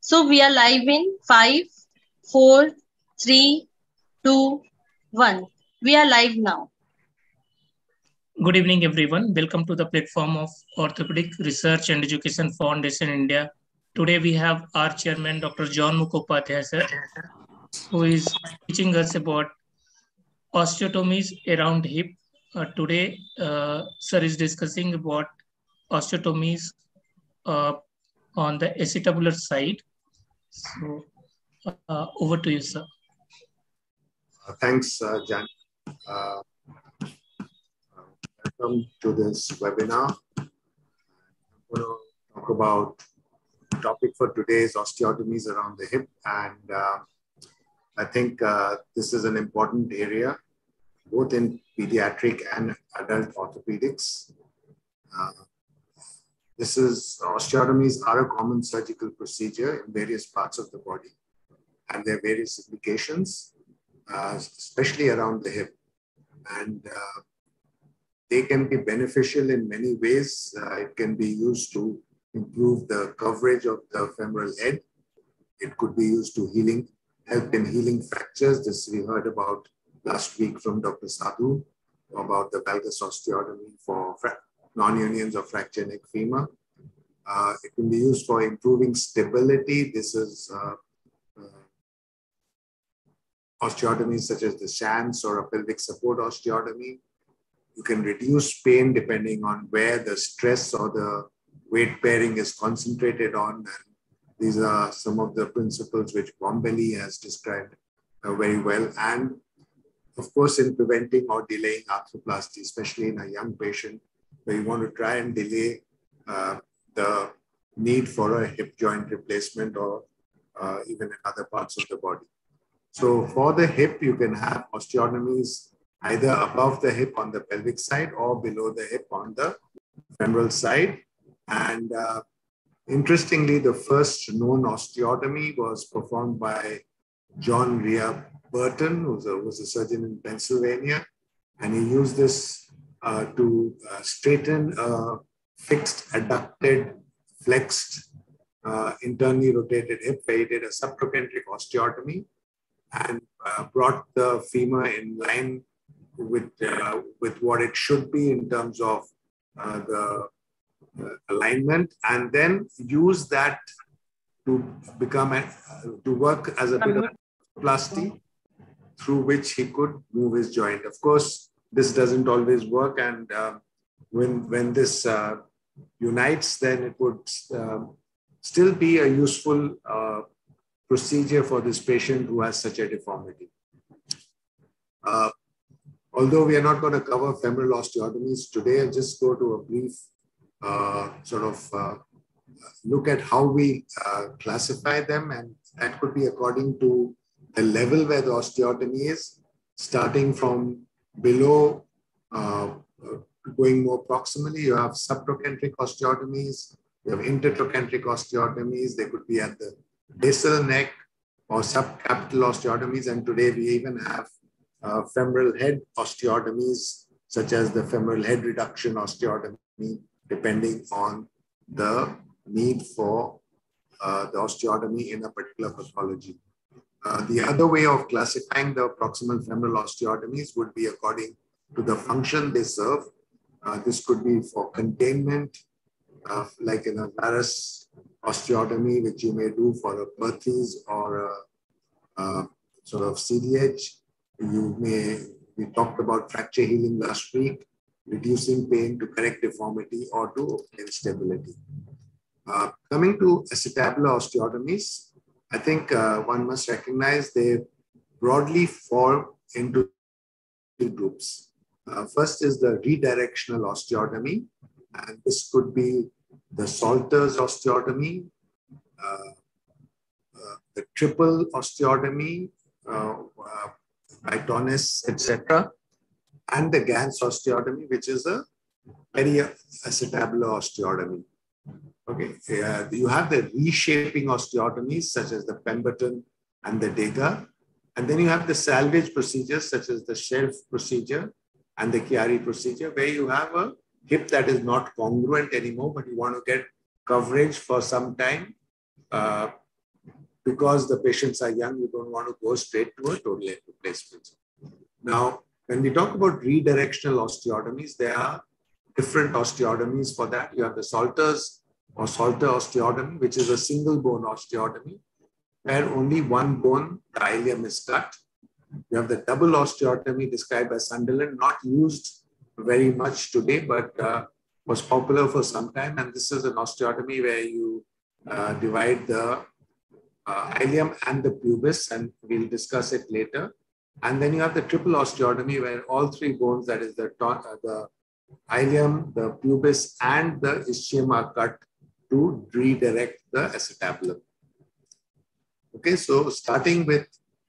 So we are live in five, four, three, two, one. We are live now. Good evening, everyone. Welcome to the platform of Orthopedic Research and Education Foundation India. Today we have our chairman, Dr. John Mukhopadhaya, sir, who is teaching us about osteotomies around hip. Uh, today, uh, sir is discussing about osteotomies uh, on the acetabular side. So, uh, over to you, sir. Uh, thanks, uh, Jan. Uh, welcome to this webinar. I'm going to talk about topic for today is osteotomies around the hip. And uh, I think uh, this is an important area, both in pediatric and adult orthopedics. This is osteotomies are a common surgical procedure in various parts of the body, and there are various implications, uh, especially around the hip. And uh, they can be beneficial in many ways. Uh, it can be used to improve the coverage of the femoral head. It could be used to healing, help in healing fractures. This we heard about last week from Dr. Sadhu about the valgus osteotomy for non-unions of fracture femur. Uh, it can be used for improving stability. This is uh, uh, osteotomies such as the Schanz or a pelvic support osteotomy. You can reduce pain depending on where the stress or the weight bearing is concentrated on. And these are some of the principles which Bombelli has described uh, very well. And of course, in preventing or delaying arthroplasty, especially in a young patient, where you want to try and delay uh, the need for a hip joint replacement or uh, even in other parts of the body. So for the hip, you can have osteotomies either above the hip on the pelvic side or below the hip on the femoral side. And uh, interestingly, the first known osteotomy was performed by John Rhea Barton, who was a, was a surgeon in Pennsylvania. And he used this uh, to uh, straighten a fixed, adducted, flexed, uh, internally rotated hip where he did a subtrochanteric osteotomy and uh, brought the femur in line with, uh, with what it should be in terms of uh, the alignment and then use that to become a, to work as a bit of plasty through which he could move his joint. Of course, this doesn't always work. And uh, when, when this uh, unites, then it would um, still be a useful uh, procedure for this patient who has such a deformity. Uh, although we are not going to cover femoral osteotomies today, I'll just go to a brief uh, sort of uh, look at how we classify them. And that could be according to the level where the osteotomy is, starting from below, uh, going more proximally, you have subtrochanteric osteotomies, you have intertrochanteric osteotomies, they could be at the basal neck or subcapital osteotomies, and today we even have uh, femoral head osteotomies, such as the femoral head reduction osteotomy, depending on the need for uh, the osteotomy in a particular pathology. Uh, the other way of classifying the proximal femoral osteotomies would be according to the function they serve. Uh, this could be for containment, uh, like in a varus osteotomy, which you may do for a Perthes or a, a sort of CDH. You may, we talked about fracture healing last week, reducing pain to correct deformity or to instability. Uh, coming to acetabular osteotomies, I think uh, one must recognize they broadly fall into two groups. Uh, first is the redirectional osteotomy, and this could be the Salter's osteotomy, uh, uh the triple osteotomy uh, uh, by Tonnis, etc., and the Ganz osteotomy, which is a periacetabular osteotomy. Okay, uh, you have the reshaping osteotomies such as the Pemberton and the Dega. And then you have the salvage procedures such as the shelf procedure and the Chiari procedure where you have a hip that is not congruent anymore, but you want to get coverage for some time. uh, because the patients are young, you don't want to go straight to a total hip replacement. Now, when we talk about redirectional osteotomies, there are different osteotomies for that. You have the Salter's or Salter osteotomy, which is a single bone osteotomy, where only one bone, the ilium, is cut. You have the double osteotomy described by Sutherland, not used very much today, but uh, was popular for some time. And this is an osteotomy where you uh, divide the uh, ilium and the pubis, and we'll discuss it later. And then you have the triple osteotomy where all three bones, that is the, uh, the ilium, the pubis, and the ischium are cut to redirect the acetabulum. Okay, so starting with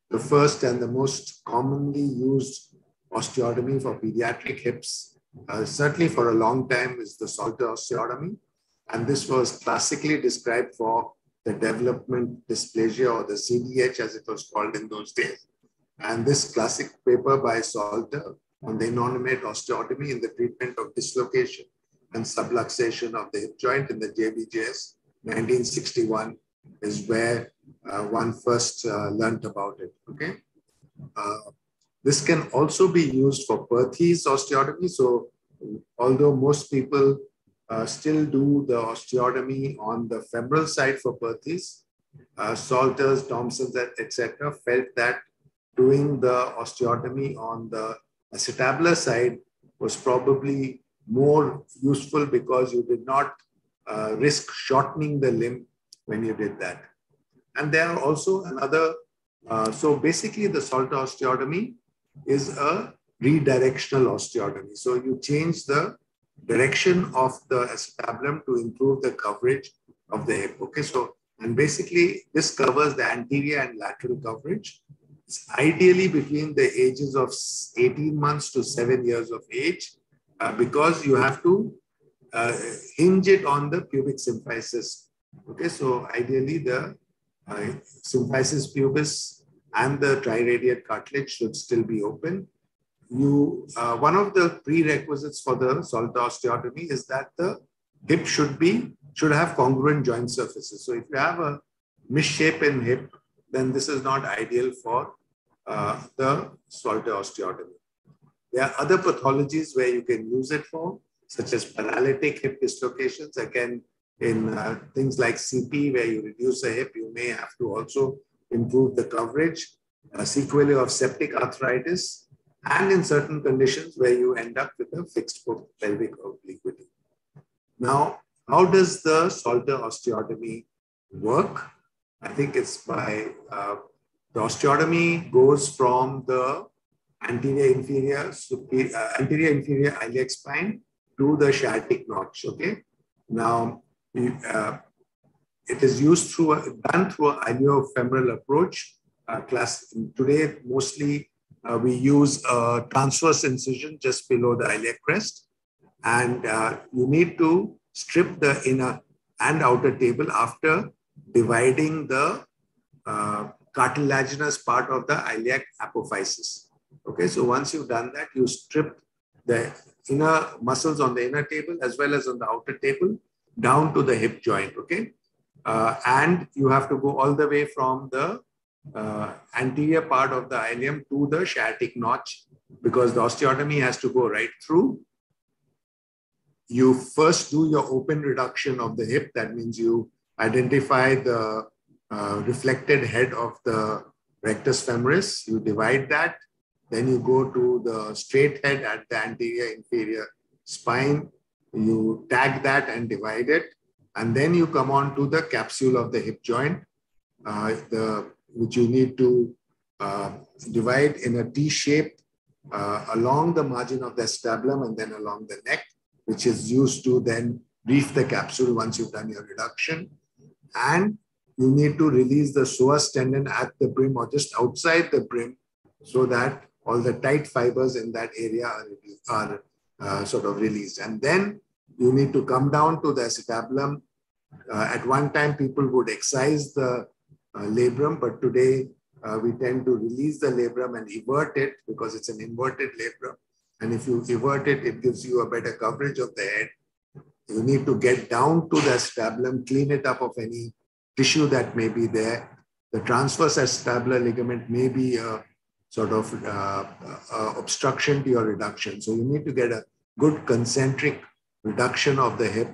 the first and the most commonly used osteotomy for pediatric hips, uh, certainly for a long time, is the Salter osteotomy. And this was classically described for the development dysplasia or the CDH as it was called in those days. And this classic paper by Salter on the innominate osteotomy in the treatment of dislocation and subluxation of the hip joint in the JBJS 1961 is where uh, one first uh, learned about it. Okay. Uh, this can also be used for Perthes osteotomy. So, although most people uh, still do the osteotomy on the femoral side for Perthes, uh, Salters, Thompsons, etc., felt that doing the osteotomy on the acetabular side was probably more useful because you did not uh, risk shortening the limb when you did that. And there are also another, uh, so basically the Salter osteotomy is a redirectional osteotomy. So you change the direction of the acetabulum to improve the coverage of the hip. Okay, so and basically this covers the anterior and lateral coverage. It's ideally between the ages of 18 months to seven years of age uh, because you have to uh, hinge it on the pubic symphysis. Okay, so ideally the uh, symphysis pubis and the triradiate cartilage should still be open. You, uh, one of the prerequisites for the Salter osteotomy is that the hip should be should have congruent joint surfaces. So if you have a misshapen hip, then this is not ideal for uh, the Salter osteotomy. There are other pathologies where you can use it for, such as paralytic hip dislocations. Again, in uh, things like CP, where you reduce the hip, you may have to also improve the coverage, uh, sequelae of septic arthritis, and in certain conditions where you end up with a fixed pelvic obliquity. Now, how does the Salter osteotomy work? I think it's by uh, the osteotomy goes from the anterior inferior superior, uh, anterior inferior iliac spine to the sciatic notch. Okay. Now, uh, it is used through a, done through an iliofemoral approach. Uh, class today mostly uh, we use a transverse incision just below the iliac crest, and uh, you need to strip the inner and outer table after dividing the uh, cartilaginous part of the iliac apophysis. Okay, so once you've done that, you strip the inner muscles on the inner table as well as on the outer table down to the hip joint. Okay, uh, and you have to go all the way from the uh, anterior part of the ilium to the sciatic notch because the osteotomy has to go right through. You first do your open reduction of the hip. That means you identify the uh, reflected head of the rectus femoris. You divide that then you go to the straight head at the anterior inferior spine. You tag that and divide it. And then you come on to the capsule of the hip joint, uh, the, which you need to uh, divide in a T shape uh, along the margin of the acetabulum and then along the neck, which is used to then reef the capsule once you've done your reduction. And you need to release the psoas tendon at the brim or just outside the brim so that all the tight fibers in that area are, are uh, sort of released. And then you need to come down to the acetabulum. Uh, at one time, people would excise the uh, labrum, but today uh, we tend to release the labrum and invert it because it's an inverted labrum. And if you invert it, it gives you a better coverage of the head. You need to get down to the acetabulum, clean it up of any tissue that may be there. The transverse acetabular ligament may be a sort of uh, uh, obstruction to your reduction. So you need to get a good concentric reduction of the hip,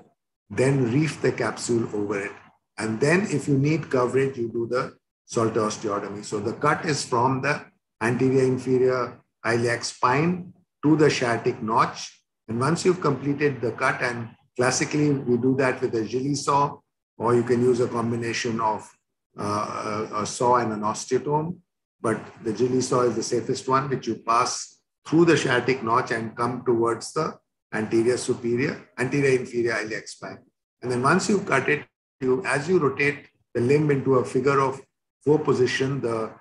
then reef the capsule over it. And then if you need coverage, you do the Salter osteotomy. So the cut is from the anterior inferior iliac spine to the sciatic notch. And once you've completed the cut, and classically we do that with a Gigli saw, or you can use a combination of uh, a, a, saw and an osteotome. But the Gigli saw is the safest one, which you pass through the sciatic notch and come towards the anterior superior, anterior inferior iliac spine. And then once you cut it, you as you rotate the limb into a figure of four position, the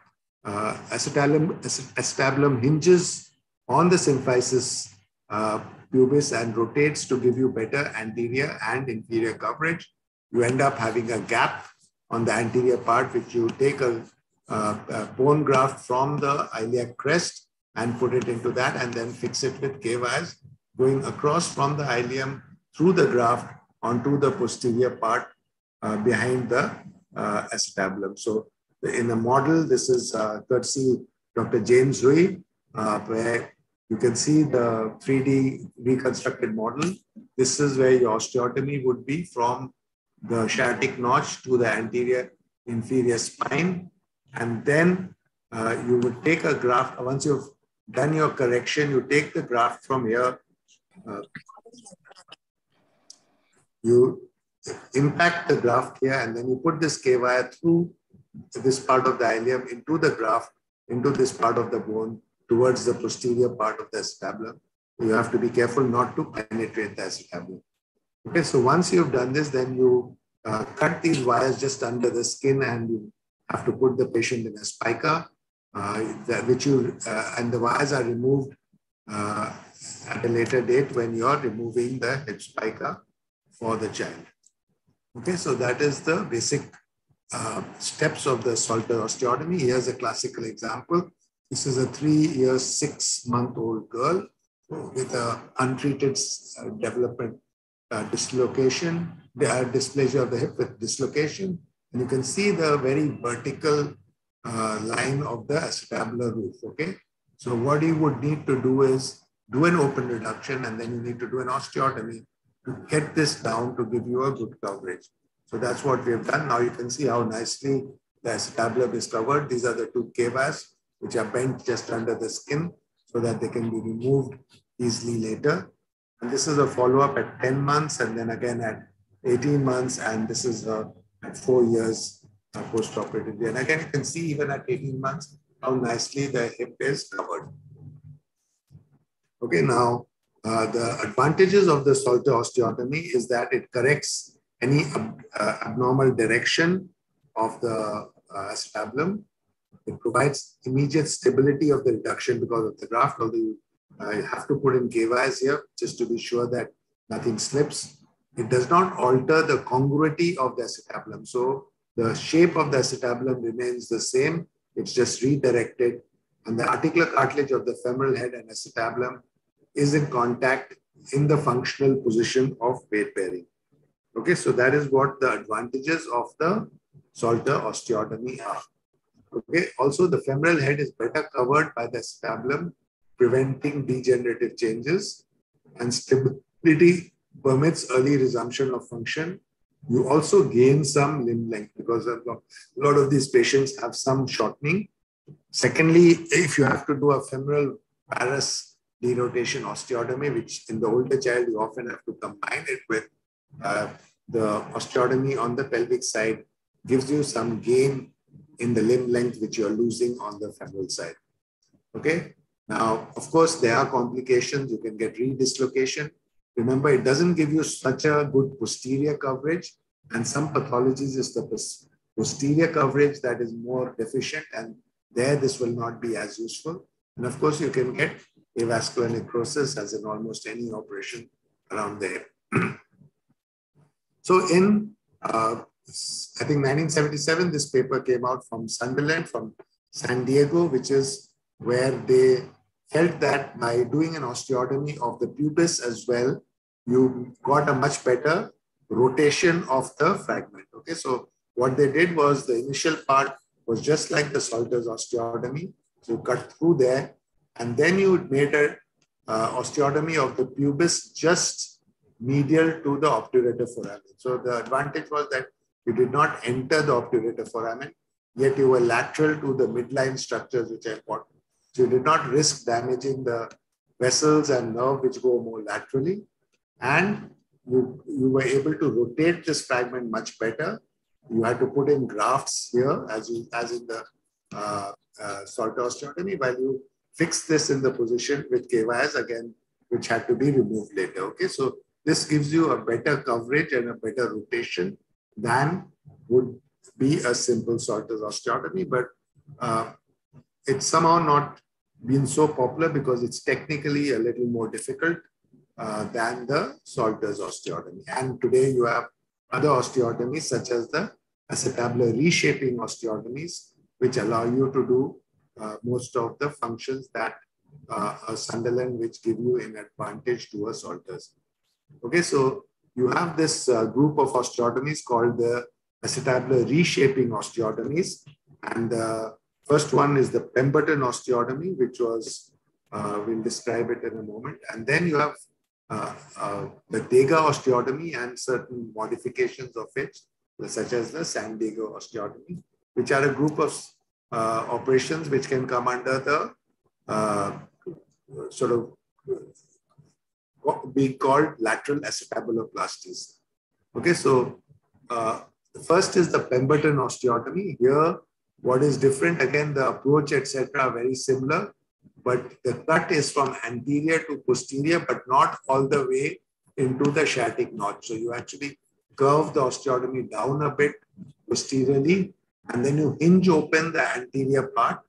uh, acetabulum, acetabulum hinges on the symphysis uh, pubis and rotates to give you better anterior and inferior coverage. You end up having a gap on the anterior part, which you take a, a, bone graft from the iliac crest and put it into that and then fix it with K wires going across from the ilium through the graft onto the posterior part uh, behind the uh, acetabulum. So in the model, this is uh, courtesy Dr. James Rui, uh, where you can see the 3D reconstructed model. This is where your osteotomy would be from the sciatic notch to the anterior inferior spine. And then uh, you would take a graft, once you've done your correction, you take the graft from here uh, you impact the graft here and then you put this K wire through this part of the ilium into the graft, into this part of the bone towards the posterior part of the acetabulum. You have to be careful not to penetrate the acetabulum. Okay, so once you've done this, then you uh, cut these wires just under the skin and you have to put the patient in a spica, uh, which you, uh, and the wires are removed uh, at a later date when you're removing the hip spica for the child. Okay, so that is the basic uh, steps of the Salter osteotomy. Here's a classical example. This is a three year, six month old girl with a untreated uh, development uh, dislocation, uh, dysplasia of the hip with dislocation. And you can see the very vertical uh, line of the acetabular roof, okay? So what you would need to do is do an open reduction and then you need to do an osteotomy to get this down to give you a good coverage. So that's what we have done. Now you can see how nicely the acetabulum is covered. These are the two K-wires which are bent just under the skin so that they can be removed easily later. And this is a follow-up at 10 months and then again at 18 months. And this is uh, at four years uh, post-operatively. And again, you can see even at 18 months, how nicely the hip is covered. Okay, now uh, the advantages of the Salter osteotomy is that it corrects any ab uh, abnormal direction of the uh, acetabulum. It provides immediate stability of the reduction because of the graft, although you uh, have to put in K-wires here just to be sure that nothing slips. It does not alter the congruity of the acetabulum. So the shape of the acetabulum remains the same. It's just redirected. And the articular cartilage of the femoral head and acetabulum is in contact in the functional position of weight bearing. Okay, so that is what the advantages of the Salter osteotomy are. Okay, also the femoral head is better covered by the acetabulum, preventing degenerative changes, and stability permits early resumption of function. You also gain some limb length because a lot of these patients have some shortening. Secondly, if you have to do a femoral varus derotation osteotomy, which in the older child, you often have to combine it with uh, the osteotomy on the pelvic side, gives you some gain in the limb length, which you're losing on the femoral side. Okay. Now, of course, there are complications. You can get redislocation. Remember, it doesn't give you such a good posterior coverage. And some pathologies is the posterior coverage that is more deficient. And there, this will not be as useful. And of course, you can get avascular necrosis as in almost any operation around the hip. so in, uh, I think 1977, this paper came out from Sutherland, from San Diego, which is where they felt that by doing an osteotomy of the pubis as well, you got a much better rotation of the fragment. Okay, so what they did was the initial part was just like the Salter's osteotomy. So you cut through there, and then you made a uh, osteotomy of the pubis just medial to the obturator foramen. So the advantage was that you did not enter the obturator foramen, yet you were lateral to the midline structures which are important. So you did not risk damaging the vessels and nerve which go more laterally. And you, you were able to rotate this fragment much better. You had to put in grafts here, as, you, as in the uh, uh, Salter osteotomy, while you fix this in the position with K-wires again, which had to be removed later. Okay, so this gives you a better coverage and a better rotation than would be a simple Salter's osteotomy, but uh, it's somehow not been so popular because it's technically a little more difficult uh, than the Salter's osteotomy. And today you have other osteotomies such as the acetabular reshaping osteotomies, which allow you to do uh, most of the functions that uh, a Sutherland which give you an advantage to a Salter's. Okay, so you have this uh, group of osteotomies called the acetabular reshaping osteotomies. And the first one is the Pemberton osteotomy, which was, uh, we'll describe it in a moment. And then you have uh, uh, the Dega osteotomy and certain modifications of it, such as the San Diego osteotomy, which are a group of uh, operations which can come under the uh, sort of being called lateral acetabuloplasties. Okay, so uh, the first is the Pemberton osteotomy. Here, what is different, again, the approach, etc., very similar, but the cut is from anterior to posterior, but not all the way into the sciatic notch. So you actually curve the osteotomy down a bit posteriorly, and then you hinge open the anterior part.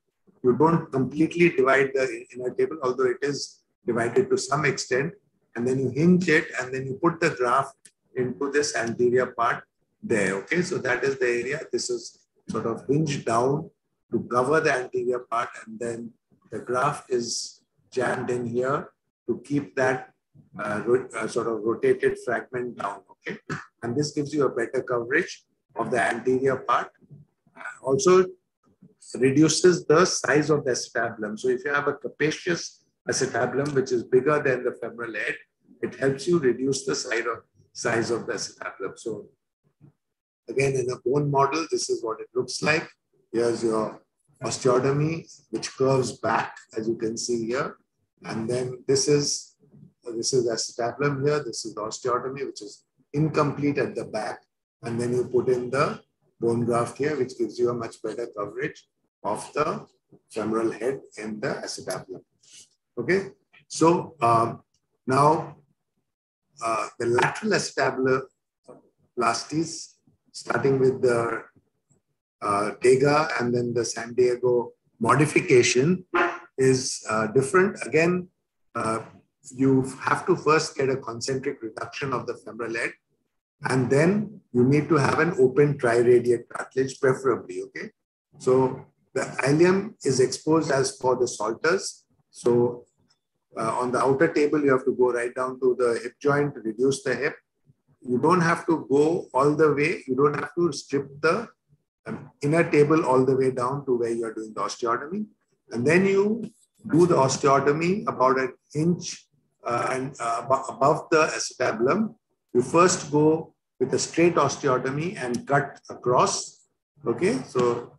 You don't completely divide the inner table, although it is divided to some extent, and then you hinge it and then you put the graft into this anterior part there. Okay, so that is the area. This is sort of hinged down to cover the anterior part and then the graft is jammed in here to keep that uh, uh, sort of rotated fragment down. Okay, and this gives you a better coverage of the anterior part. Uh, also reduces the size of the acetabulum. So if you have a capacious acetabulum, which is bigger than the femoral head, it helps you reduce the size of, size of the acetabulum. So again, in a bone model, this is what it looks like. Here's your osteotomy, which curves back, as you can see here. And then this is, this is acetabulum here. This is the osteotomy, which is incomplete at the back. And then you put in the bone graft here, which gives you a much better coverage of the femoral head and the acetabulum. Okay, so um, now uh, the lateral acetabular plasties, starting with the uh, Dega and then the San Diego modification is uh, different. Again, uh, you have to first get a concentric reduction of the femoral head, and then you need to have an open triradiate cartilage, preferably. Okay, so the ilium is exposed as for the Salters. So uh, on the outer table, you have to go right down to the hip joint, to reduce the hip. You don't have to go all the way. You don't have to strip the um, inner table all the way down to where you are doing the osteotomy. And then you do the osteotomy about an inch uh, and uh, above the acetabulum. You first go with a straight osteotomy and cut across. Okay, so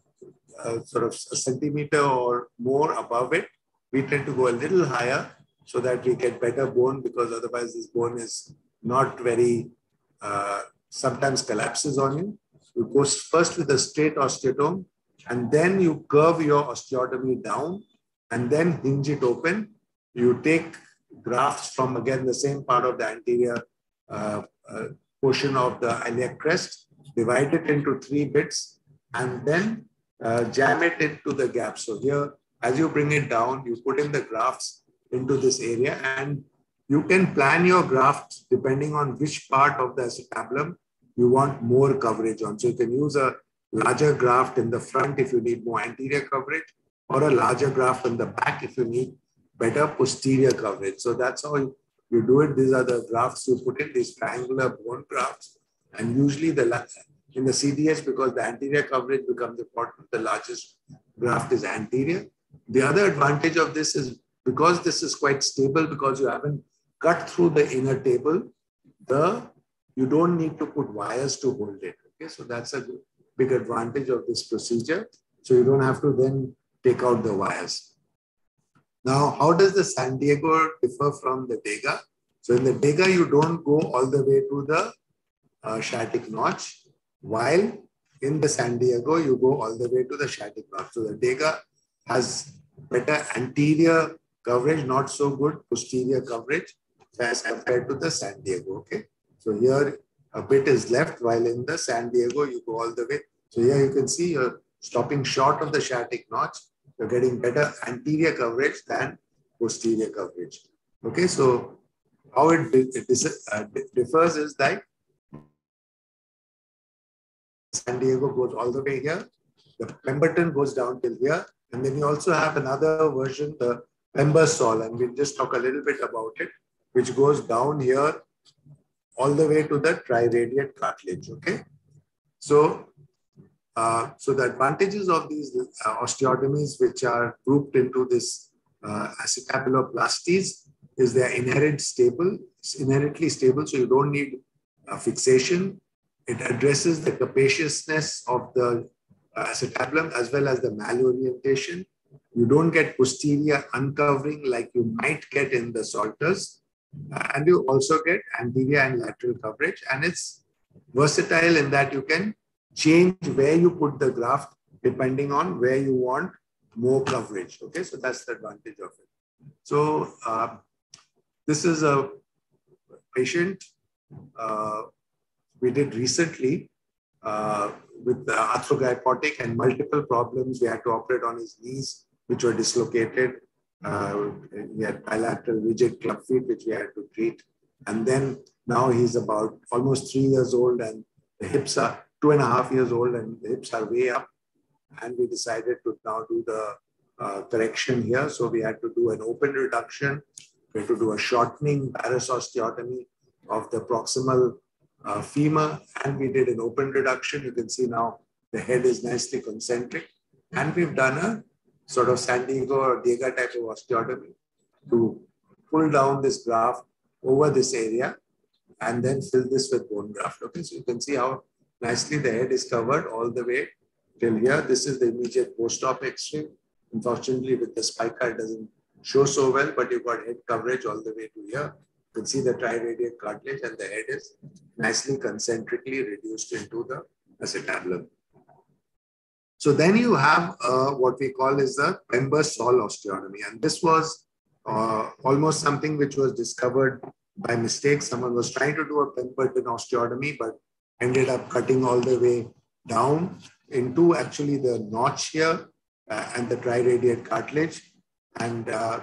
uh, sort of a centimeter or more above it. We tend to go a little higher so that we get better bone because otherwise this bone is not very, uh, sometimes collapses on you. You go first with a straight osteotome and then you curve your osteotomy down and then hinge it open. You take grafts from again the same part of the anterior uh, uh, portion of the iliac crest, divide it into three bits and then uh, jam it into the gap. So here, as you bring it down, you put in the grafts into this area and you can plan your graft depending on which part of the acetabulum you want more coverage on. So you can use a larger graft in the front if you need more anterior coverage or a larger graft in the back if you need better posterior coverage. So that's how you, do it. These are the grafts you put in, these triangular bone grafts. And usually the in the CDS, because the anterior coverage becomes important. The largest graft is anterior. The other advantage of this is because this is quite stable because you haven't cut through the inner table, the you don't need to put wires to hold it. Okay, so that's a big advantage of this procedure. So you don't have to then take out the wires. Now, how does the San Diego differ from the Dega? So in the Dega, you don't go all the way to the uh, sciatic notch, while in the San Diego, you go all the way to the sciatic notch. So the Dega has better anterior coverage, not so good posterior coverage as compared to the San Diego. Okay. So here a bit is left, while in the San Diego, you go all the way. So here you can see you're stopping short of the sciatic notch. You're getting better anterior coverage than posterior coverage. Okay, so how it, uh, differs is that San Diego goes all the way here. The Pemberton goes down till here. And then you also have another version, the Pembersal, and we'll just talk a little bit about it, which goes down here all the way to the triradiate cartilage, okay? So, uh, so the advantages of these uh, osteotomies, which are grouped into this uh, acetabuloplasties, is they're inherent stable, it's inherently stable, so you don't need a fixation. It addresses the capaciousness of the acetabulum as well as the malorientation. You don't get posterior uncovering like you might get in the Salters. And you also get anterior and lateral coverage. And it's versatile in that you can change where you put the graft depending on where you want more coverage. Okay, so that's the advantage of it. So uh, this is a patient uh, we did recently uh, with arthrogrypotic and multiple problems. We had to operate on his knees, which were dislocated. Uh, he had bilateral rigid club feet, which we had to treat. And then now he's about almost three years old, and the hips are two and a half years old, and the hips are way up. And we decided to now do the uh, correction here. So we had to do an open reduction we have to do a shortening varus osteotomy of the proximal uh, femur, and we did an open reduction. You can see now the head is nicely concentric. And we've done a sort of San Diego or Dega type of osteotomy to pull down this graft over this area and then fill this with bone graft. Okay, so you can see how nicely the head is covered all the way till here. This is the immediate post-op x-ray. Unfortunately, with the spica, it doesn't show so well, but you've got head coverage all the way to here. You can see the triradiate cartilage and the head is nicely concentrically reduced into the acetabulum. So then you have uh, what we call is the Pembersal osteotomy. And this was uh, almost something which was discovered by mistake. Someone was trying to do a Pemberton osteotomy, but ended up cutting all the way down into actually the notch here uh, and the triradiate cartilage. And uh,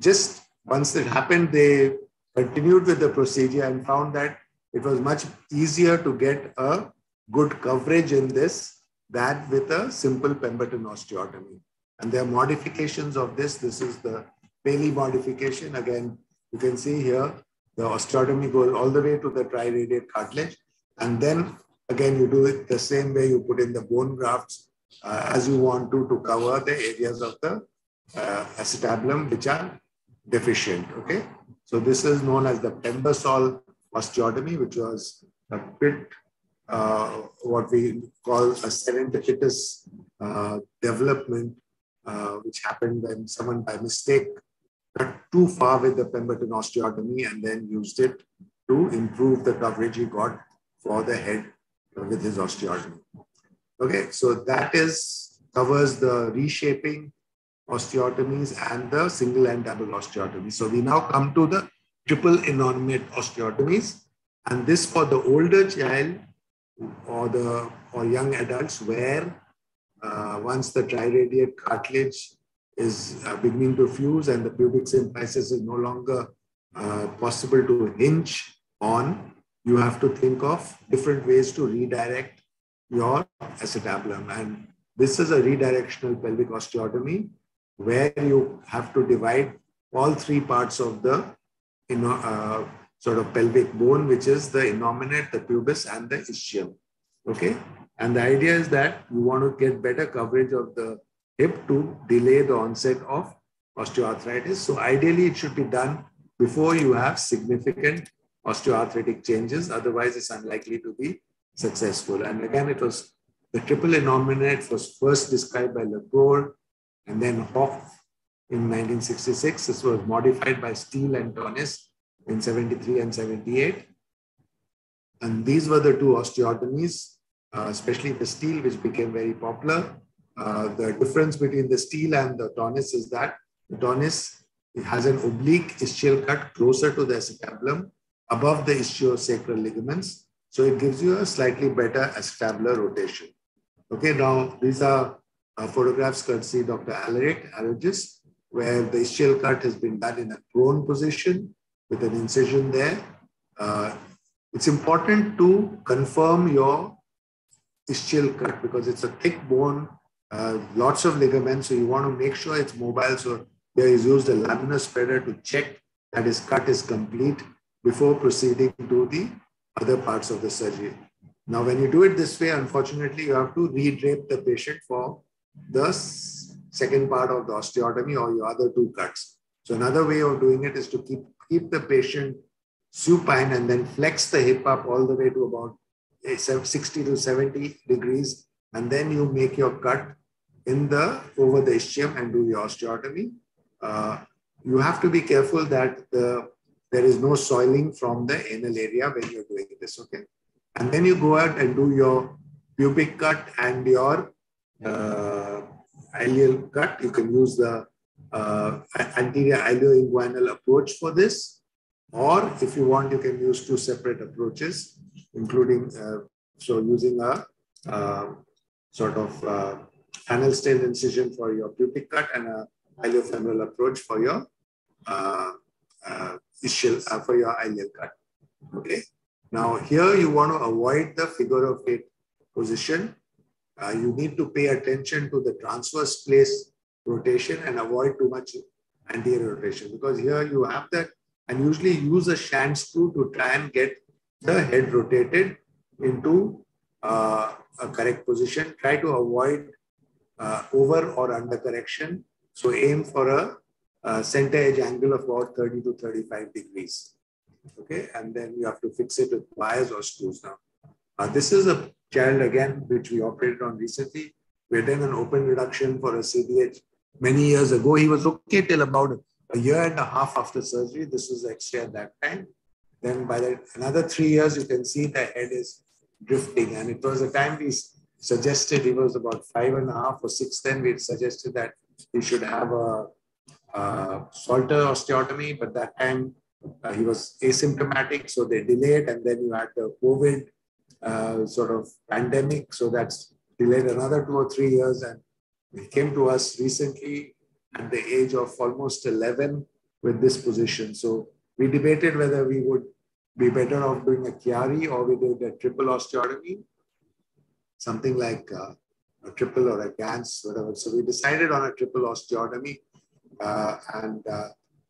just once it happened, they continued with the procedure and found that it was much easier to get a good coverage in this than with a simple Pemberton osteotomy. And there are modifications of this. This is the Paley modification. Again, you can see here, the osteotomy goes all the way to the triradiate cartilage. And then again, you do it the same way you put in the bone grafts uh, as you want to to cover the areas of the uh, acetabulum which are deficient. Okay, so this is known as the Pembersal osteotomy, which was a bit uh, what we call a serendipitous uh, development, uh, which happened when someone by mistake cut too far with the Pemberton osteotomy and then used it to improve the coverage he got for the head with his osteotomy. Okay, so that is covers the reshaping osteotomies and the single and double osteotomies. So we now come to the triple innominate osteotomies. And this for the older child or the or young adults where uh, once the triradiate cartilage is uh, beginning to fuse and the pubic symphysis is no longer uh, possible to hinge on, you have to think of different ways to redirect your acetabulum. And this is a redirectional pelvic osteotomy where you have to divide all three parts of the you know, uh, sort of pelvic bone, which is the innominate, the pubis, and the ischium. Okay. And the idea is that you want to get better coverage of the hip to delay the onset of osteoarthritis. So ideally, it should be done before you have significant osteoarthritic changes. Otherwise, it's unlikely to be successful. And again, it was the triple innominate was first described by Le Coeur and then Hopf in 1966. This was modified by Steel and Tonnis in 73 and 78. And these were the two osteotomies, uh, especially the Steel, which became very popular. Uh, the difference between the Steel and the Tonnis is that the Tonnis has an oblique ischial cut closer to the acetabulum above the ischiosacral ligaments. So it gives you a slightly better acetabular rotation. Okay, now these are uh, photographs courtesy Dr. Alaric, Alagist, where the ischial cut has been done in a prone position with an incision there. Uh, it's important to confirm your ischial cut because it's a thick bone, uh, lots of ligaments, so you want to make sure it's mobile. So there is used a laminar spreader to check that his cut is complete before proceeding to the other parts of the surgery. Now, when you do it this way, unfortunately, you have to re-drape the patient for the second part of the osteotomy or your other two cuts. So another way of doing it is to keep, keep the patient supine and then flex the hip up all the way to about 60 to 70 degrees. And then you make your cut in the over the ischium and do your osteotomy. Uh, you have to be careful that the, there is no soiling from the anal area when you're doing this, okay? And then you go out and do your pubic cut and your uh, ileal cut. You can use the uh, anterior ilioinguinal approach for this. Or if you want, you can use two separate approaches, including, uh, so using a uh, sort of uh, anal stent incision for your pubic cut and a iliofemoral approach for your uh, uh, ischial, uh, for your ileal cut. Okay. Now here you want to avoid the figure of eight position. Uh, you need to pay attention to the transverse place rotation and avoid too much anterior rotation because here you have that and usually use a Schanz screw to try and get the head rotated into uh, a correct position. Try to avoid uh, over or under correction. So aim for a, a center edge angle of about 30 to 35 degrees okay? And then you have to fix it with wires or screws now. Uh, this is a child again, which we operated on recently. We had done an open reduction for a CDH many years ago. He was okay till about a year and a half after surgery. This was X-ray at that time. Then by the, another three years, you can see the head is drifting. And it was a time we suggested, he was about five and a half or six then, we suggested that he should have a, a Salter osteotomy, but that time uh, he was asymptomatic, so they delayed, and then you had the COVID uh, sort of pandemic, so that's delayed another two or three years. And he came to us recently at the age of almost 11 with this position. So we debated whether we would be better off doing a Chiari or we did a triple osteotomy, something like uh, a triple or a Ganz, whatever. So we decided on a triple osteotomy. Uh, and uh,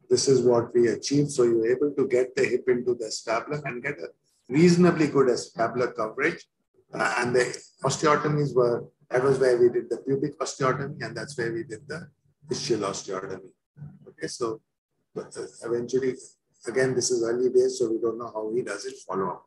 this is what we achieved. So you're able to get the hip into the stabler and get a reasonably good stabler coverage. Uh, and the osteotomies were, that was where we did the pubic osteotomy and that's where we did the ischial osteotomy. Okay, so uh, eventually, again, this is early days, so we don't know how he does it follow up.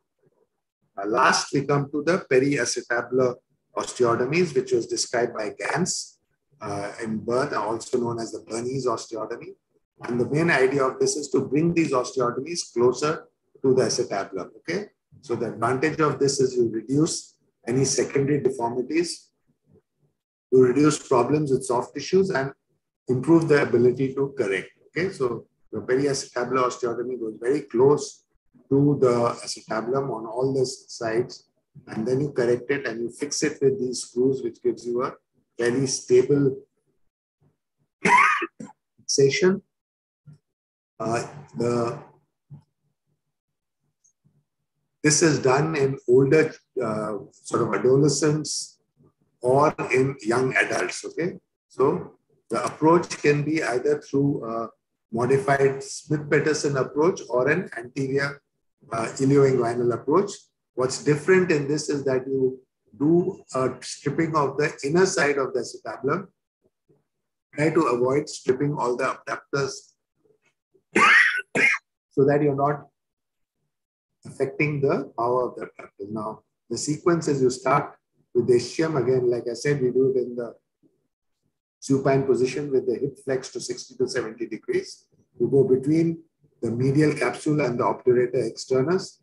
Uh, last, we come to the periacetabular osteotomies, which was described by Ganz uh, in Bern, also known as the Bernese osteotomy. And the main idea of this is to bring these osteotomies closer to the acetabulum. Okay. So the advantage of this is you reduce any secondary deformities, you reduce problems with soft tissues and improve the ability to correct. Okay. So the periacetabular osteotomy goes very close to the acetabulum on all the sides. And then you correct it and you fix it with these screws, which gives you a very stable fixation uh, the, this is done in older uh, sort of adolescents or in young adults, okay? So the approach can be either through a modified Smith-Petersen approach or an anterior uh, ilioinguinal approach. What's different in this is that you do a stripping of the inner side of the acetabulum. Try to avoid stripping all the abductors so that you're not affecting the power of the abductors. Now, the sequence is you start with the ischium. Again, like I said, we do it in the supine position with the hip flex to 60 to 70 degrees. You go between the medial capsule and the obturator externus.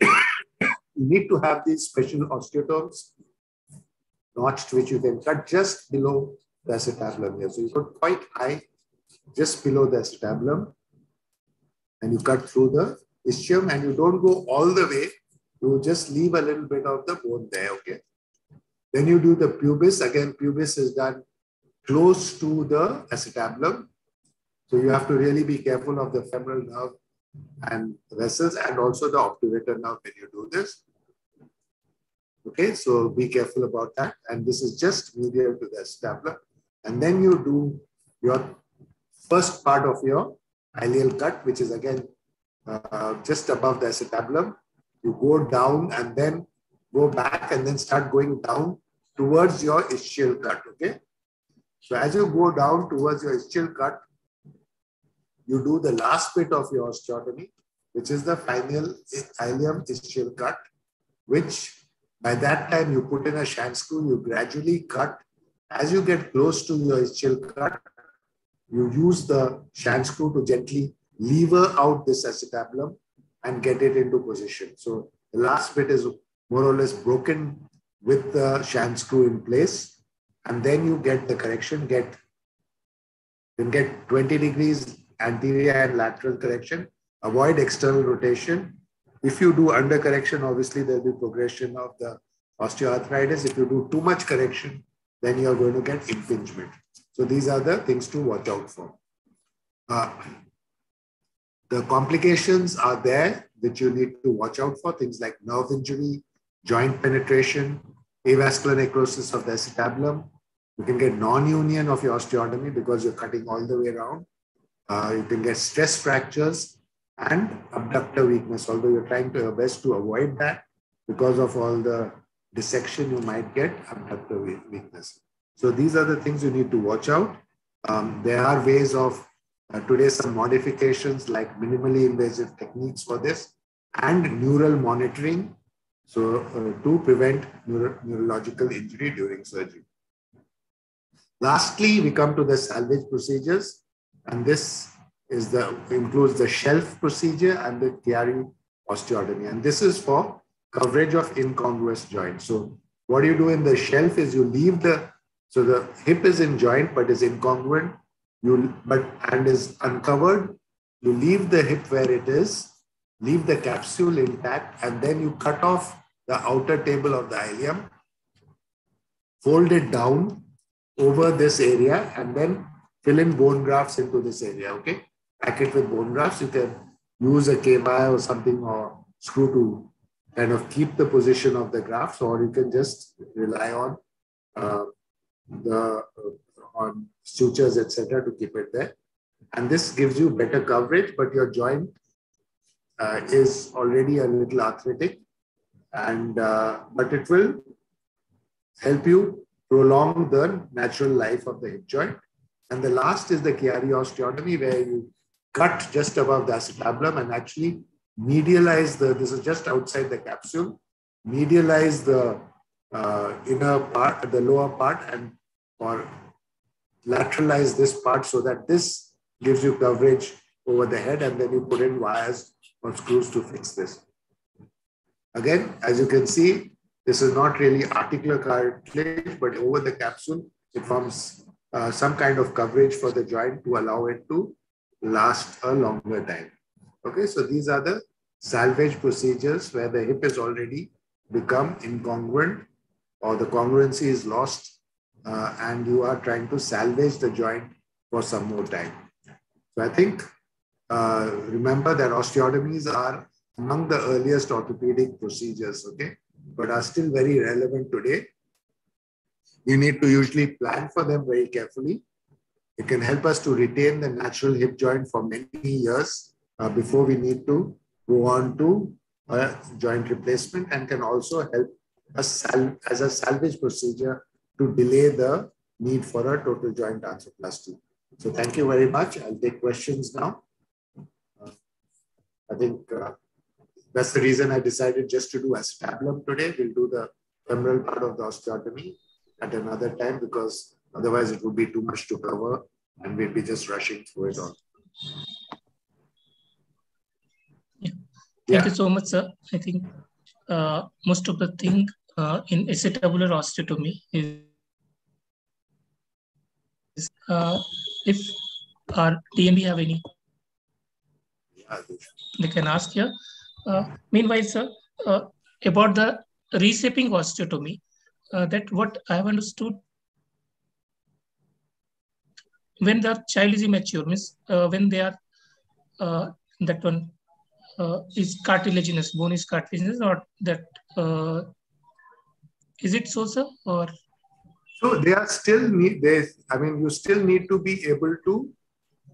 you need to have these special osteotomes notched, which you can cut just below the acetabulum here. So you put quite high, just below the acetabulum, and you cut through the ischium, and you don't go all the way. You just leave a little bit of the bone there, okay? Then you do the pubis. Again, pubis is done close to the acetabulum. So you have to really be careful of the femoral nerve and vessels and also the obturator nerve when you do this. Okay, so be careful about that. And this is just medial to the acetabulum. And then you do your first part of your ileal cut, which is again uh, just above the acetabulum. You go down and then go back and then start going down towards your ischial cut. Okay. So as you go down towards your ischial cut, you do the last bit of your osteotomy, which is the final ilium ischial cut, which by that time you put in a Schanz screw, you gradually cut. As you get close to your ischial cut, you use the Schanz screw to gently lever out this acetabulum and get it into position. So the last bit is more or less broken with the Schanz screw in place. And then you get the correction, get, you get 20 degrees anterior and lateral correction, avoid external rotation. If you do under correction, obviously there'll be progression of the osteoarthritis. If you do too much correction, then you're going to get impingement. So these are the things to watch out for. Uh, the complications are there which you need to watch out for, things like nerve injury, joint penetration, avascular necrosis of the acetabulum. You can get non-union of your osteotomy because you're cutting all the way around. Uh, you can get stress fractures and abductor weakness, although you're trying to your best to avoid that because of all the dissection you might get abductor weakness. So these are the things you need to watch out. Um, there are ways of uh, today some modifications like minimally invasive techniques for this and neural monitoring so uh, to prevent neuro neurological injury during surgery. Lastly, we come to the salvage procedures. And this is the includes the shelf procedure and the Chiari osteotomy. And this is for coverage of incongruous joints. So what you do in the shelf is you leave the so the hip is in joint but is incongruent. You but and is uncovered. You leave the hip where it is, leave the capsule intact, and then you cut off the outer table of the ilium, fold it down over this area, and then fill in bone grafts into this area, okay? Pack it with bone grafts. You can use a K-wire or something or screw to kind of keep the position of the grafts, or you can just rely on uh, the uh, on sutures, etc., to keep it there. And this gives you better coverage, but your joint uh, is already a little arthritic, and uh, but it will help you prolong the natural life of the hip joint and the last is the Chiari osteotomy, where you cut just above the acetabulum and actually medialize the, this is just outside the capsule, medialize the uh, inner part, the lower part, and or lateralize this part so that this gives you coverage over the head, and then you put in wires or screws to fix this. Again, as you can see, this is not really articular cartilage, but over the capsule, it forms uh, some kind of coverage for the joint to allow it to last a longer time. Okay, so these are the salvage procedures where the hip has already become incongruent or the congruency is lost uh, and you are trying to salvage the joint for some more time. So I think, uh, remember that osteotomies are among the earliest orthopedic procedures, okay, but are still very relevant today You need to usually plan for them very carefully. It can help us to retain the natural hip joint for many years uh, before we need to go on to a joint replacement and can also help us as a salvage procedure to delay the need for a total joint arthroplasty. So thank you very much. I'll take questions now. Uh, I think uh, that's the reason I decided just to do acetabulum today. We'll do the femoral part of the osteotomy at another time because otherwise it would be too much to cover and we'd be just rushing through it all. Yeah. Thank yeah. you so much, sir. I think uh, most of the thing uh, in acetabular osteotomy is uh, if our DNB have any, they can ask here. Uh, meanwhile, sir, uh, about the reshaping osteotomy, uh, that what I have understood, when the child is immature, means uh, when they are, uh, that one uh, is cartilaginous, bone is cartilaginous, or that is it so, sir, or so they are still need they. I mean, you still need to be able to.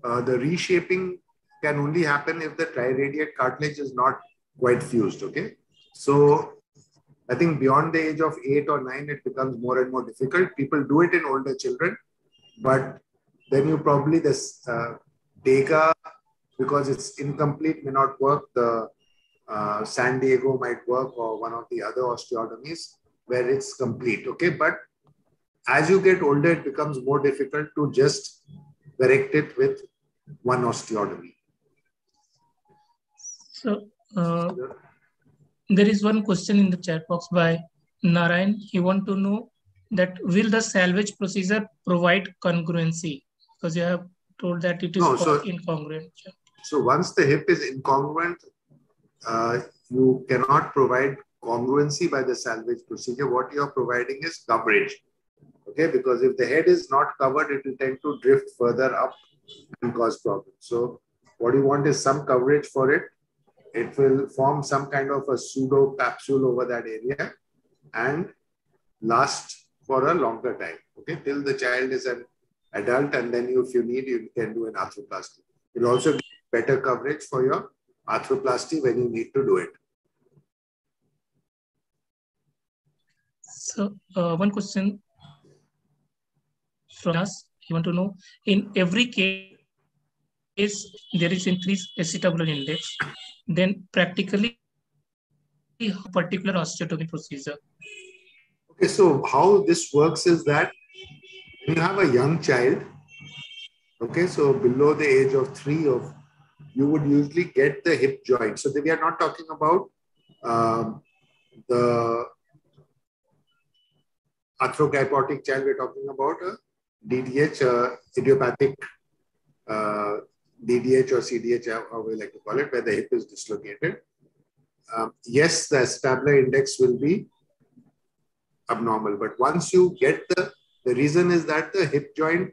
Uh, the reshaping can only happen if the triradiate cartilage is not quite fused. Okay, so I think beyond the age of eight or nine, it becomes more and more difficult. People do it in older children, but then you probably this uh, Dega because it's incomplete may not work. The uh, San Diego might work or one of the other osteotomies where it's complete. Okay, but as you get older, it becomes more difficult to just correct it with one osteotomy. So, uh, there is one question in the chat box by Narayan. He want to know that will the salvage procedure provide congruency? Because you have told that it is no, so, incongruent. So once the hip is incongruent, uh, you cannot provide congruency by the salvage procedure. What you are providing is coverage okay? Because if the head is not covered, it will tend to drift further up and cause problems. So what you want is some coverage for it. It will form some kind of a pseudo capsule over that area and last for a longer time, okay? Till the child is an adult and then if you need, you can do an arthroplasty. You'll also get better coverage for your arthroplasty when you need to do it. So uh, one question from us. You want to know in every case there is increased acetabular index, then practically particular osteotomy procedure. Okay, so how this works is that you have a young child, okay, so below the age of three of you would usually get the hip joint. So we are not talking about um, the arthrogrypotic child, we're talking about a DDH, uh, idiopathic uh, DDH or CDH, how we like to call it, where the hip is dislocated. Um, yes, the acetabular index will be abnormal, but once you get the, the reason is that the hip joint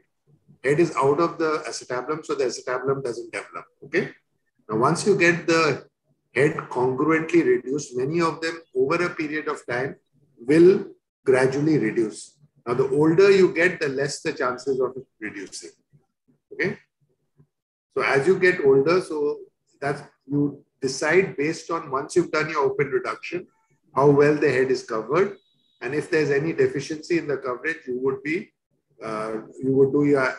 head is out of the acetabulum, so the acetabulum doesn't develop. Okay. Now, once you get the head congruently reduced, many of them over a period of time will gradually reduce. Now, the older you get, the less the chances of reducing. Okay. So as you get older, so that's you decide based on once you've done your open reduction, how well the head is covered, and if there's any deficiency in the coverage, you would be uh, you would do your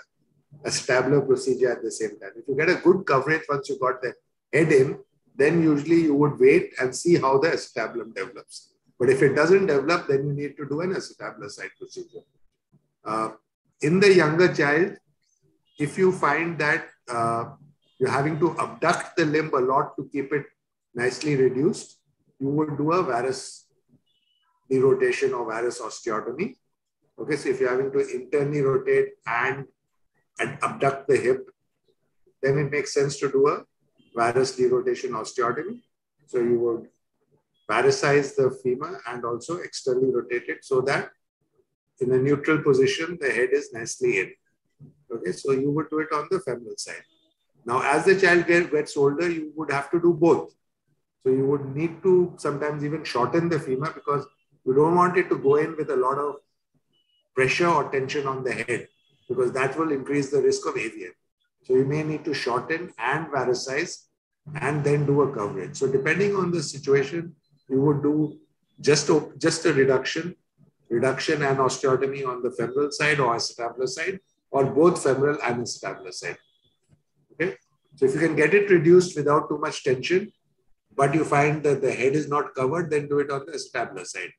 acetabular procedure at the same time. If you get a good coverage once you got the head in, then usually you would wait and see how the acetabulum develops. But if it doesn't develop, then you need to do an acetabular site procedure. Uh, in the younger child, if you find that uh, you're having to abduct the limb a lot to keep it nicely reduced, you would do a varus derotation or varus osteotomy. Okay, so if you're having to internally rotate and, and abduct the hip, then it makes sense to do a varus derotation osteotomy. So you would varicize the femur and also externally rotate it so that in a neutral position, the head is nicely in. Okay, so you would do it on the femoral side. Now, as the child gets older, you would have to do both. So you would need to sometimes even shorten the femur because you don't want it to go in with a lot of pressure or tension on the head because that will increase the risk of AVN. So you may need to shorten and varicize and then do a coverage. So depending on the situation, you would do just, just a reduction, reduction and osteotomy on the femoral side or acetabular side, or both femoral and acetabular side. Okay. So if you can get it reduced without too much tension, but you find that the head is not covered, then do it on the acetabular side.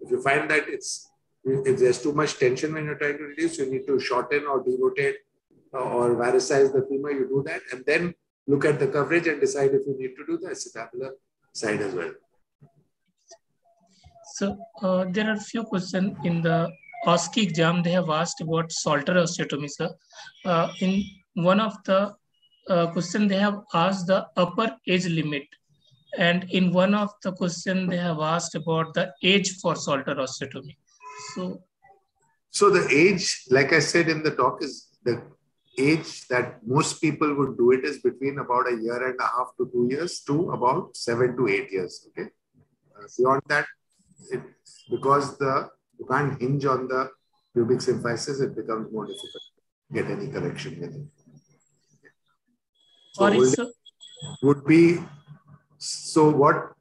If you find that it's if there's too much tension when you're trying to reduce, you need to shorten or derotate uh, or varicize the femur, you do that, and then look at the coverage and decide if you need to do the acetabular side as well. So uh, there are a few questions in the OSCE exam. They have asked about Salter osteotomy, sir. Uh, in one of the uh, question, they have asked the upper age limit. And in one of the question, they have asked about the age for Salter osteotomy. So, so the age, like I said in the talk, is the age that most people would do it is between about a year and a half to two years to about seven to eight years. Okay. Uh, beyond that, it, because the you can't hinge on the pubic symphysis, it becomes more difficult to get any correction with it. So would be so what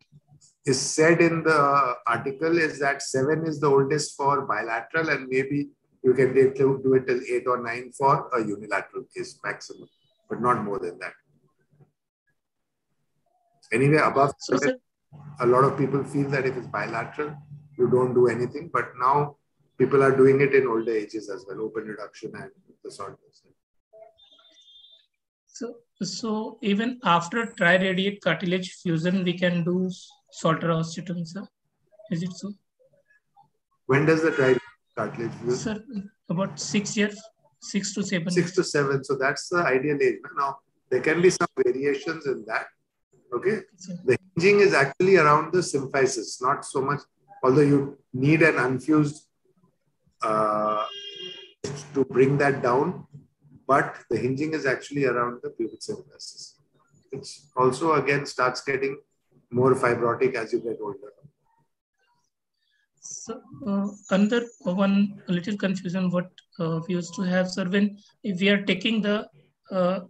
is said in the article is that seven is the oldest for bilateral, and maybe you can do it till eight or nine for a unilateral case maximum, but not more than that. Anyway, above seven, a lot of people feel that if it's bilateral, you don't do anything. But now people are doing it in older ages as well, open reduction and the sort of thing. So, so even after triradiate cartilage fusion, we can do Salter osteotomy, sir? Is it so? When does the triradiate cartilage fusion? Sir, about six years, six to seven. Six to seven. So that's the ideal age. Now, there can be some variations in that. Okay. The hinging is actually around the symphysis, not so much, although you need an unfused uh, to bring that down, but the hinging is actually around the pubic symphysis. It also again starts getting more fibrotic as you get older. So uh, another one little confusion what uh, we used to have, sir, when if we are taking the uh,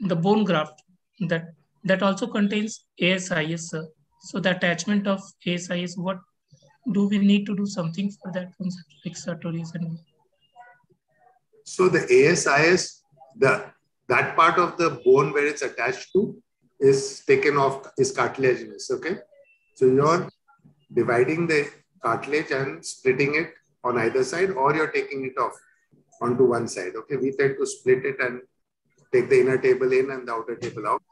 the bone graft that that also contains ASIS. So the attachment of ASIS, what do we need to do something for that sartorius and So the ASIS, the that part of the bone where it's attached to is taken off, is cartilaginous. Okay. So you're dividing the cartilage and splitting it on either side, or you're taking it off onto one side. Okay. We tend to split it and take the inner table in and the outer table out.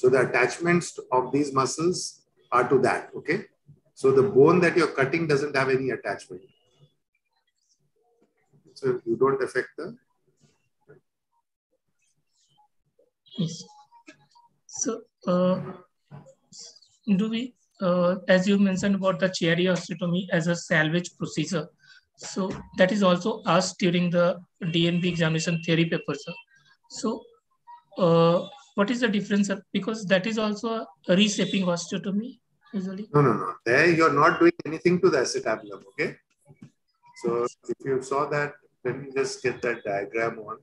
So the attachments of these muscles are to that. Okay. So the bone that you're cutting doesn't have any attachment. So you don't affect the. Yes. So uh, do we, uh, as you mentioned about the Chiari osteotomy as a salvage procedure, so that is also asked during the DNB examination theory paper, sir. So uh, what is the difference? Because that is also a reshaping osteotomy usually. No, no, no. There you're not doing anything to the acetabulum, okay? So if you saw that, let me just get that diagram on.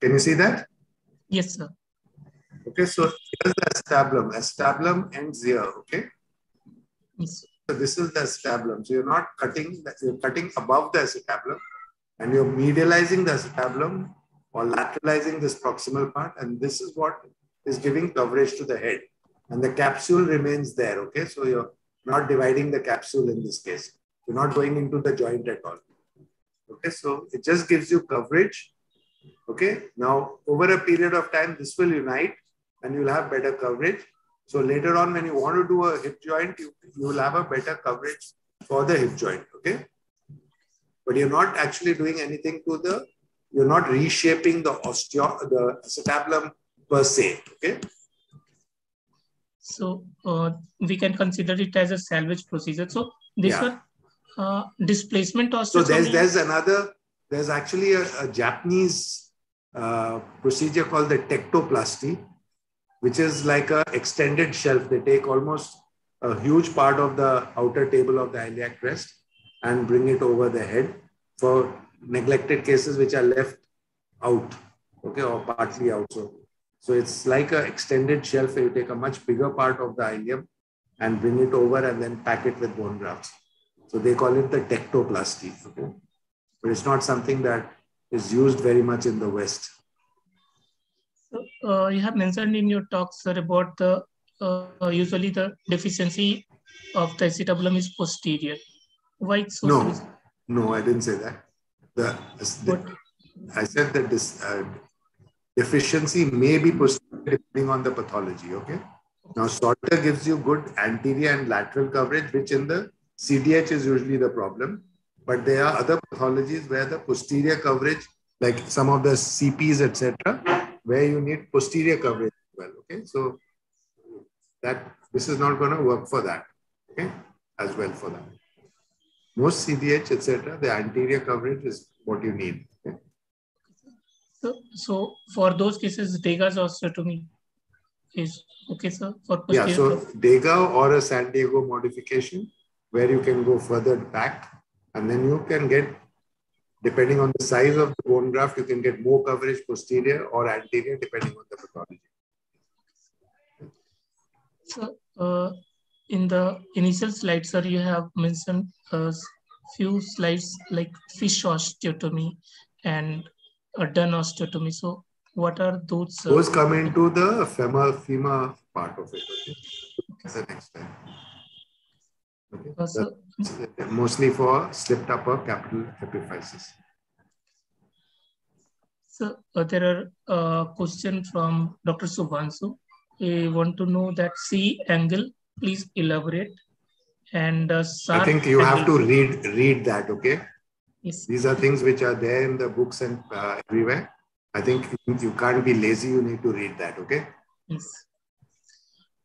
Can you see that? Yes, sir. Okay, so here's the acetabulum. Acetabulum ends here, okay? Yes. So this is the acetabulum. So you're not cutting, you're cutting above the acetabulum and you're medializing the acetabulum or lateralizing this proximal part. And this is what is giving coverage to the head. And the capsule remains there, okay? So you're not dividing the capsule in this case. You're not going into the joint at all. Okay, so it just gives you coverage Okay. Now, over a period of time, this will unite and you'll have better coverage. So later on, when you want to do a hip joint, you, you will have a better coverage for the hip joint. Okay. But you're not actually doing anything to the, you're not reshaping the osteo, the acetabulum per se. Okay. So uh, we can consider it as a salvage procedure. So this yeah. one, uh, displacement also. So there's there's another. There's actually a, a Japanese uh, procedure called the tectoplasty, which is like a extended shelf. They take almost a huge part of the outer table of the iliac crest and bring it over the head for neglected cases which are left out, okay, or partly out. So, so it's like an extended shelf. You take a much bigger part of the ilium and bring it over and then pack it with bone grafts. So they call it the tectoplasty. Okay? But it's not something that is used very much in the West. So uh, you have mentioned in your talk, sir, about the uh, usually the deficiency of the acetabulum is posterior. Why so? No, no, I didn't say that. The, the I said that this uh, deficiency may be posterior depending on the pathology. Okay. Now, Salter gives you good anterior and lateral coverage, which in the CDH is usually the problem. But there are other pathologies where the posterior coverage, like some of the CPs, etc., where you need posterior coverage as well. Okay. So that this is not going to work for that. Okay. As well for that. Most CDH, etc., the anterior coverage is what you need. Okay? So, so for those cases, Dega's osteotomy is okay, sir. For yeah, so Dega or a San Diego modification where you can go further back and then you can get, depending on the size of the bone graft, you can get more coverage posterior or anterior depending on the pathology. So, uh, in the initial slide, sir, you have mentioned a few slides like fish osteotomy and a Dunn osteotomy. So, what are those? Uh, those come into the femur, femur part of it. Okay. okay. The next time. Okay. Mostly for slipped upper capital epiphysis. So uh, there are uh, questions from Dr. Subhansu. He want to know that C angle. Please elaborate. And uh, I think you angle. have to read read that. Okay. Yes. These are things which are there in the books and uh, everywhere. I think you can't be lazy. You need to read that. Okay. Yes.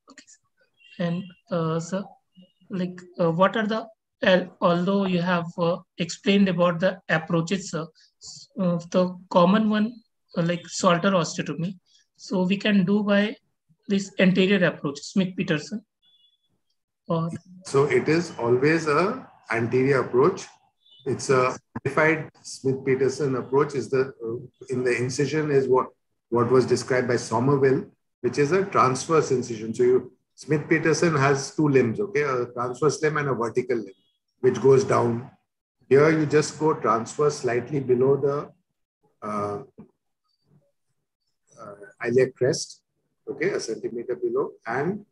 Okay. And uh, sir, like uh, what are the uh, although you have uh, explained about the approaches uh, the common one uh, like salter osteotomy. So we can do by this anterior approach smith petersen. Or so it is always a anterior approach. It's a modified smith petersen approach is the uh, in the incision is what what was described by somerville which is a transverse incision. So you Smith Petersen has two limbs, okay, a transverse limb and a vertical limb, which goes down. Here you just go transverse slightly below the uh, uh, iliac crest, okay, a centimeter below, and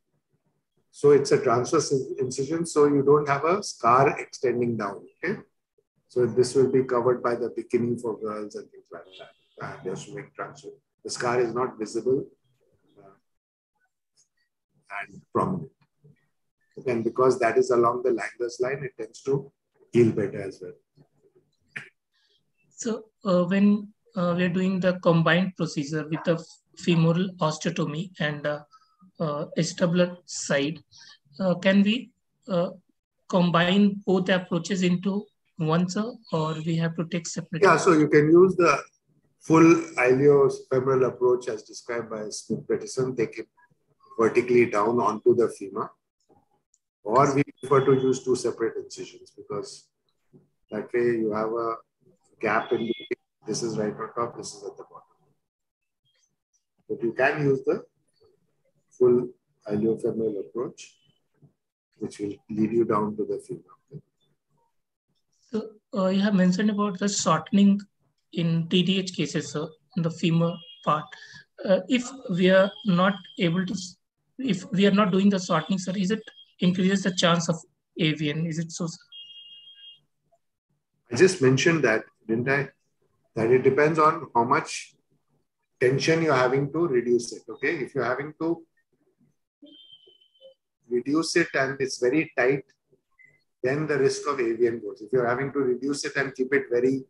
so it's a transverse incision, so you don't have a scar extending down, okay. So this will be covered by the bikini for girls and things like that. Uh, they're swimming transfer. The scar is not visible and prominent. And because that is along the Langer's line, it tends to heal better as well. So uh, when uh, we're doing the combined procedure with the femoral osteotomy and uh, uh, side, uh, can we uh, combine both approaches into one, sir, or we have to take separate? Yeah, so you can use the full iliofemoral approach as described by Smith Petersen. Take it vertically down onto the femur. Or we prefer to use two separate incisions because that way you have a gap in between. This is right on top, this is at the bottom. But you can use the full iliofemoral approach, which will lead you down to the femur. So uh, you have mentioned about the shortening in DDH cases, so in the femur part. Uh, if we are not able to if we are not doing the shortening, sir, is it increases the chance of AVN? Is it so? Sir? I just mentioned that, didn't I? That it depends on how much tension you're having to reduce it. Okay, if you're having to reduce it and it's very tight, then the risk of AVN goes. If you're having to reduce it and keep it very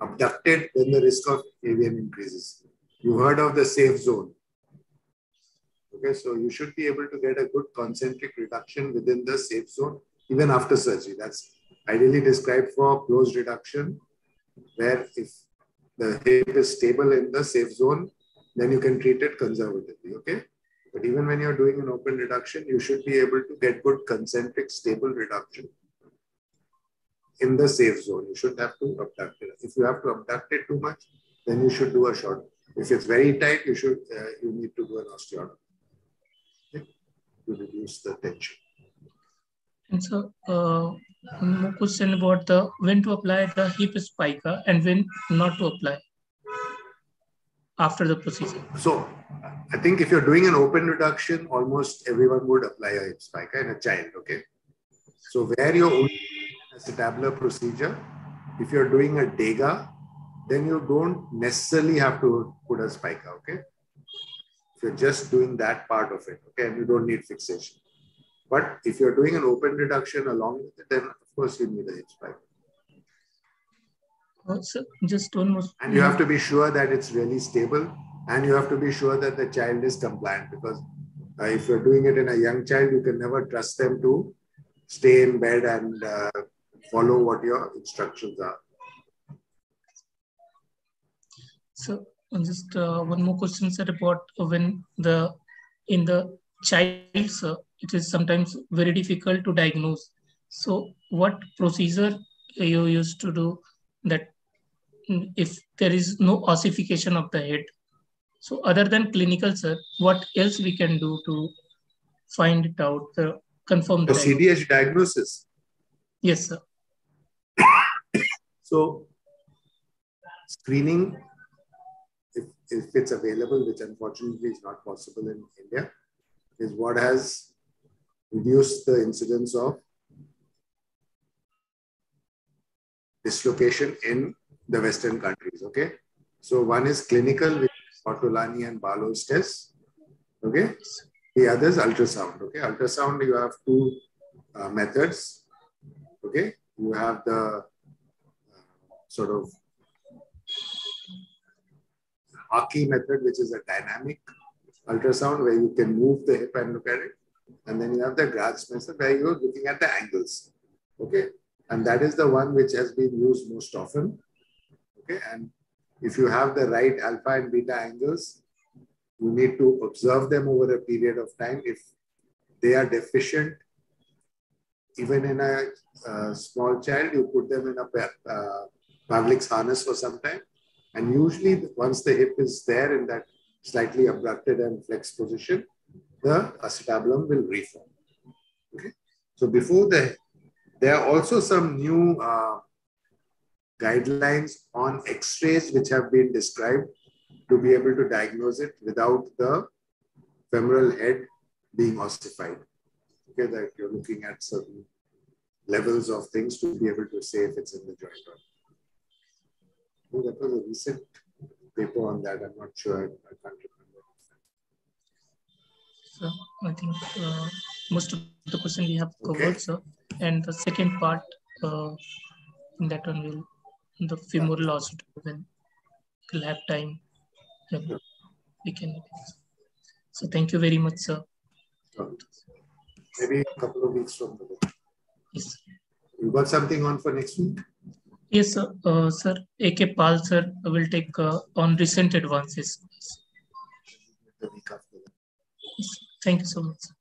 abducted, then the risk of AVN increases. You heard of the safe zone. Okay, so you should be able to get a good concentric reduction within the safe zone even after surgery. That's ideally described for closed reduction, where if the hip is stable in the safe zone, then you can treat it conservatively. Okay. But even when you're doing an open reduction, you should be able to get good concentric stable reduction in the safe zone. You shouldn't have to abduct it. If you have to abduct it too much, then you should do a short. If it's very tight, you should uh, you need to do an osteotomy? To reduce the tension. And so, uh, question about the when to apply the hip spica and when not to apply after the procedure. So, I think if you're doing an open reduction, almost everyone would apply a hip spica in a child. Okay. So, where you're only acetabular procedure, if you're doing a DEGA, then you don't necessarily have to put a spica. Okay. You're just doing that part of it, okay, and you don't need fixation. But if you're doing an open reduction along with it, then of course you need a hip spica. Uh, so just almost. And you have to be sure that it's really stable, and you have to be sure that the child is compliant because uh, if you're doing it in a young child, you can never trust them to stay in bed and uh, follow what your instructions are. So just uh, one more question, sir, about when the in the child, sir, it is sometimes very difficult to diagnose. So what procedure you used to do that if there is no ossification of the head? So other than clinical, sir, what else we can do to find it out, uh, confirm The the CDH diagnosis. Yes, sir. So screening, if, it's available, which unfortunately is not possible in India, is what has reduced the incidence of dislocation in the Western countries. Okay. So one is clinical, which is Ortolani and Barlow's test. Okay. The other is ultrasound. Okay. Ultrasound, you have two uh, methods. Okay. You have the uh, sort of Harcke method, which is a dynamic ultrasound where you can move the hip and look at it. And then you have the Graf method where you're looking at the angles. Okay. And that is the one which has been used most often. Okay. And if you have the right alpha and beta angles, you need to observe them over a period of time. If they are deficient, even in a uh, small child, you put them in a uh, Pavlik's harness for some time. And usually, once the hip is there in that slightly abducted and flexed position, the acetabulum will reform. Okay. So before the, there are also some new uh, guidelines on X-rays which have been described to be able to diagnose it without the femoral head being ossified. Okay, that you're looking at certain levels of things to be able to say if it's in the joint or not. That was a recent paper on that. I'm not sure. I, can't remember. So I think uh, most of the question we have covered, Okay. sir. And the second part, uh, in that one will the femoral also when we'll have time. we can. So thank you very much, sir. Maybe a couple of weeks from today. Yes, You got something on for next week? Yes sir. Uh, sir, AK Pal, sir, will take uh, on recent advances. The week after that. Yes. Thank you so much. Sir.